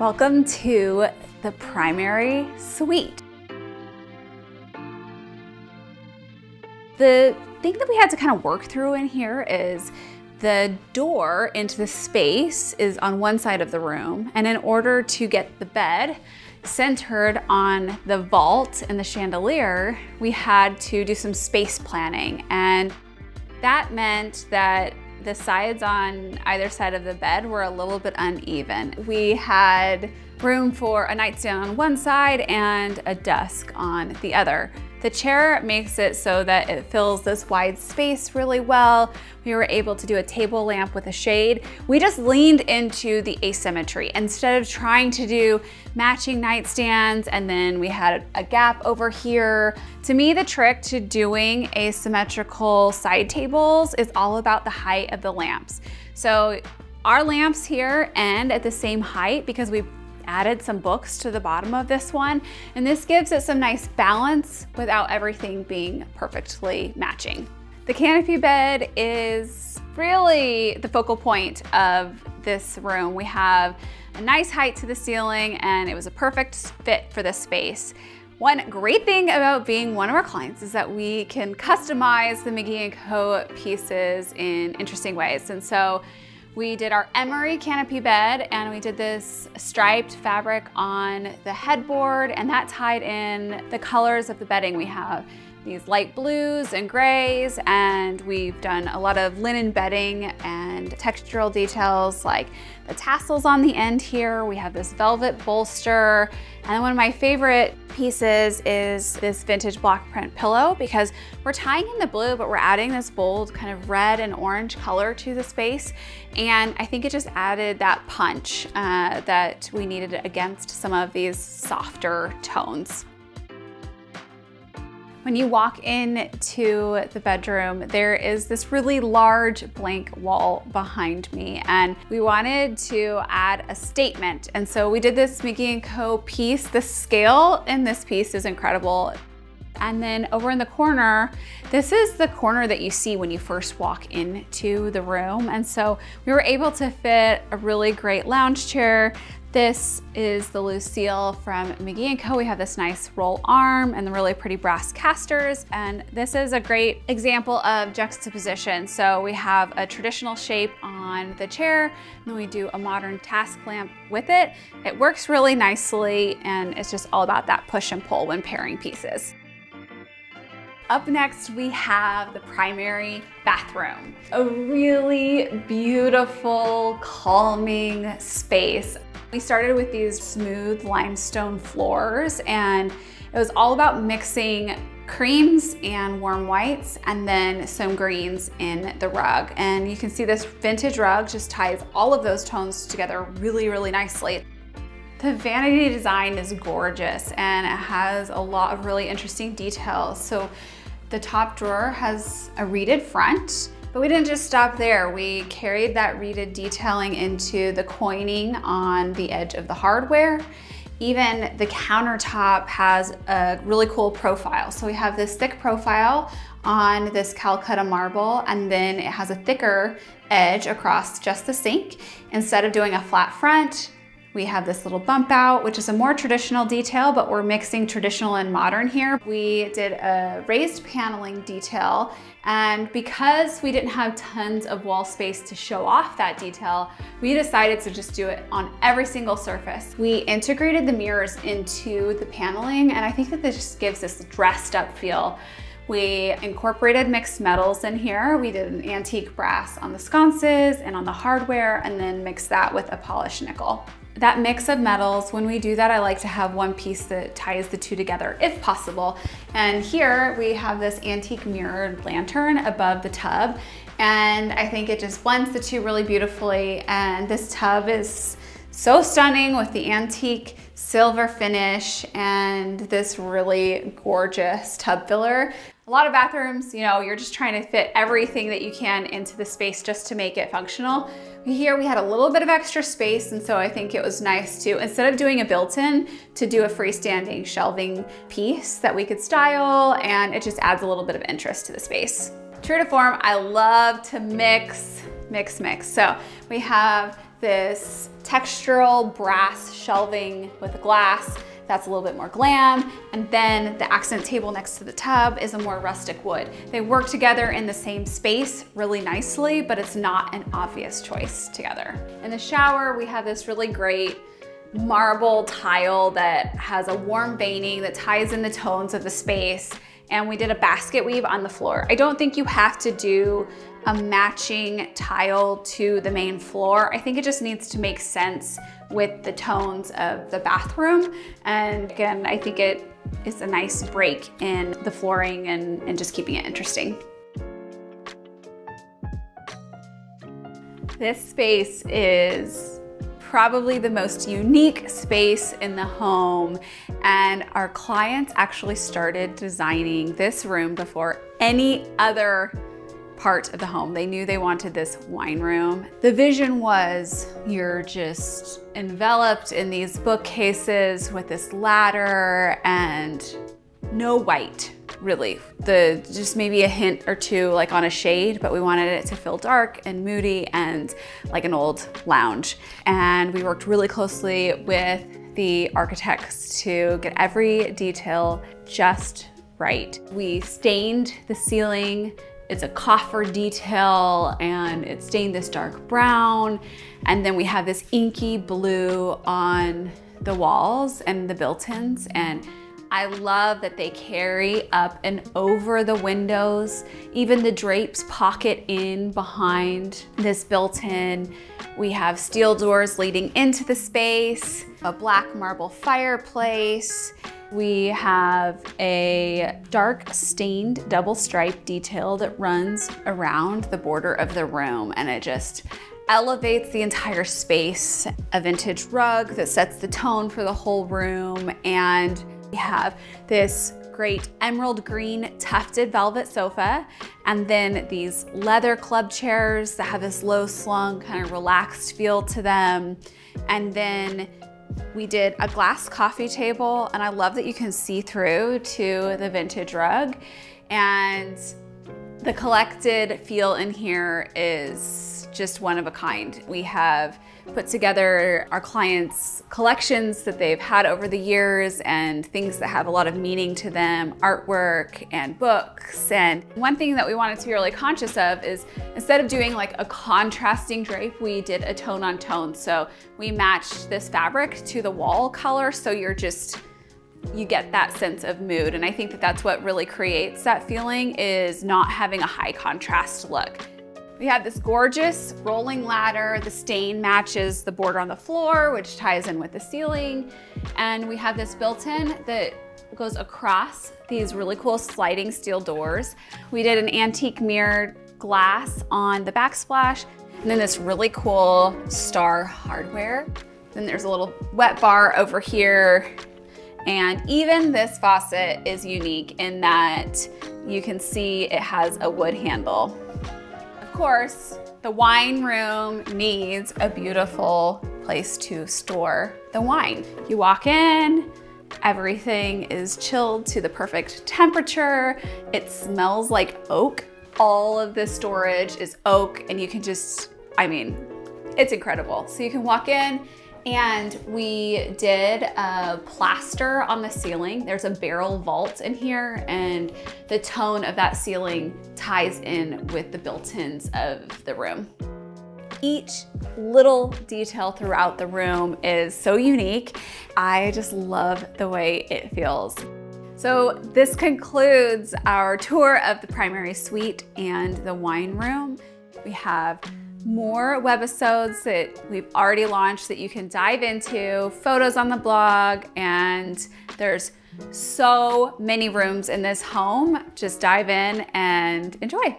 Welcome to the primary suite. The thing that we had to kind of work through in here is the door into the space is on one side of the room. And in order to get the bed centered on the vault and the chandelier, we had to do some space planning. And that meant that the sides on either side of the bed were a little bit uneven. We had room for a nightstand on one side and a desk on the other. The chair makes it so that it fills this wide space really well. We were able to do a table lamp with a shade. We just leaned into the asymmetry. Instead of trying to do matching nightstands and then we had a gap over here. To me, the trick to doing asymmetrical side tables is all about the height of the lamps. So our lamps here end at the same height because we added some books to the bottom of this one. And this gives it some nice balance without everything being perfectly matching. The canopy bed is really the focal point of this room. We have a nice height to the ceiling and it was a perfect fit for this space. One great thing about being one of our clients is that we can customize the McGee & Co pieces in interesting ways. And so we did our emery canopy bed and we did this striped fabric on the headboard and that tied in the colors of the bedding we have these light blues and grays and we've done a lot of linen bedding and textural details like the tassels on the end here. We have this velvet bolster and one of my favorite pieces is this vintage block print pillow because we're tying in the blue but we're adding this bold kind of red and orange color to the space and I think it just added that punch uh, that we needed against some of these softer tones. When you walk into the bedroom, there is this really large blank wall behind me and we wanted to add a statement. And so we did this McGee & Co piece. The scale in this piece is incredible. And then over in the corner, this is the corner that you see when you first walk into the room. And so we were able to fit a really great lounge chair this is the Lucille from McGee & Co. We have this nice roll arm and the really pretty brass casters. And this is a great example of juxtaposition. So we have a traditional shape on the chair, and then we do a modern task lamp with it. It works really nicely and it's just all about that push and pull when pairing pieces. Up next, we have the primary bathroom. A really beautiful, calming space. We started with these smooth limestone floors and it was all about mixing creams and warm whites and then some greens in the rug. And you can see this vintage rug just ties all of those tones together really, really nicely. The vanity design is gorgeous and it has a lot of really interesting details. So the top drawer has a reeded front but we didn't just stop there. We carried that reeded detailing into the coining on the edge of the hardware. Even the countertop has a really cool profile. So we have this thick profile on this Calacatta marble and then it has a thicker edge across just the sink. Instead of doing a flat front, we have this little bump out, which is a more traditional detail, but we're mixing traditional and modern here. We did a raised paneling detail, and because we didn't have tons of wall space to show off that detail, we decided to just do it on every single surface. We integrated the mirrors into the paneling, and I think that this just gives this dressed up feel. We incorporated mixed metals in here. We did an antique brass on the sconces and on the hardware, and then mixed that with a polished nickel. That mix of metals, when we do that, I like to have one piece that ties the two together if possible. And here we have this antique mirrored lantern above the tub. And I think it just blends the two really beautifully. And this tub is so stunning with the antique silver finish and this really gorgeous tub filler. A lot of bathrooms, you know, you're just trying to fit everything that you can into the space just to make it functional. Here we had a little bit of extra space and so I think it was nice to, instead of doing a built-in, to do a freestanding shelving piece that we could style and it just adds a little bit of interest to the space. True to form, I love to mix mix mix. So we have this textural brass shelving with glass that's a little bit more glam. And then the accent table next to the tub is a more rustic wood. They work together in the same space really nicely, but it's not an obvious choice together. In the shower, we have this really great marble tile that has a warm veining that ties in the tones of the space and we did a basket weave on the floor. I don't think you have to do a matching tile to the main floor. I think it just needs to make sense with the tones of the bathroom. And again, I think it is a nice break in the flooring and, and just keeping it interesting. This space is probably the most unique space in the home. And our clients actually started designing this room before any other part of the home. They knew they wanted this wine room. The vision was you're just enveloped in these bookcases with this ladder and no white really. The just maybe a hint or two like on a shade, but we wanted it to feel dark and moody and like an old lounge. And we worked really closely with the architects to get every detail just right. We stained the ceiling it's a coffer detail and it's stained this dark brown. And then we have this inky blue on the walls and the built-ins. And I love that they carry up and over the windows. Even the drapes pocket in behind this built-in. We have steel doors leading into the space, a black marble fireplace. We have a dark stained double stripe detail that runs around the border of the room and it just elevates the entire space. A vintage rug that sets the tone for the whole room and we have this great emerald green tufted velvet sofa, and then these leather club chairs that have this low slung, kind of relaxed feel to them. And then we did a glass coffee table, and I love that you can see through to the vintage rug. And the collected feel in here is just one of a kind. We have put together our clients' collections that they've had over the years and things that have a lot of meaning to them, artwork and books. And one thing that we wanted to be really conscious of is instead of doing like a contrasting drape, we did a tone on tone. So we matched this fabric to the wall color so you're just you get that sense of mood. And I think that that's what really creates that feeling is not having a high contrast look. We have this gorgeous rolling ladder. The stain matches the border on the floor, which ties in with the ceiling. And we have this built-in that goes across these really cool sliding steel doors. We did an antique mirrored glass on the backsplash, and then this really cool star hardware. Then there's a little wet bar over here and even this faucet is unique in that you can see it has a wood handle. Of course, the wine room needs a beautiful place to store the wine. You walk in, everything is chilled to the perfect temperature. It smells like oak. All of this storage is oak and you can just, I mean, it's incredible. So you can walk in, and we did a plaster on the ceiling. There's a barrel vault in here and the tone of that ceiling ties in with the built-ins of the room. Each little detail throughout the room is so unique. I just love the way it feels. So this concludes our tour of the primary suite and the wine room. We have more webisodes that we've already launched that you can dive into, photos on the blog, and there's so many rooms in this home. Just dive in and enjoy.